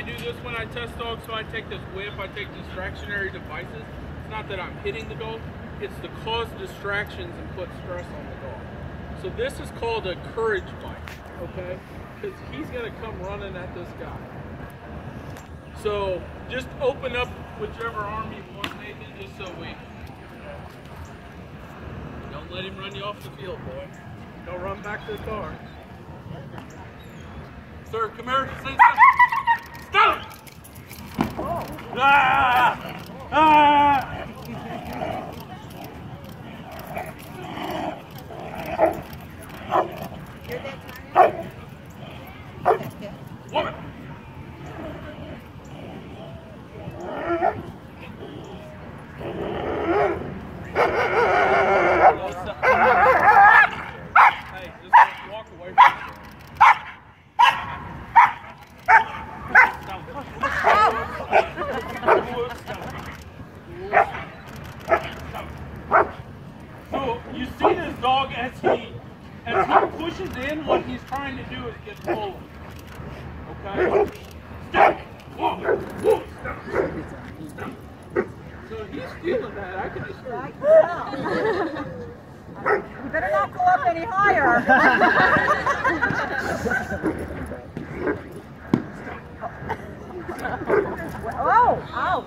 I do this when I test dogs, so I take this whip, I take distractionary devices. It's not that I'm hitting the dog, it's to cause distractions and put stress on the dog. So this is called a courage bite, okay? Because he's gonna come running at this guy. So just open up whichever arm you want, Nathan, just so we don't let him run you off the field, boy. Don't run back to the car. Sir, come here. Ah! Ah! Woman! You see this dog as he as he pushes in, what he's trying to do is get pulled. Okay? Stop! Whoa! Stop! So he's feeling that. I can just. you better not go up any higher. oh, ouch.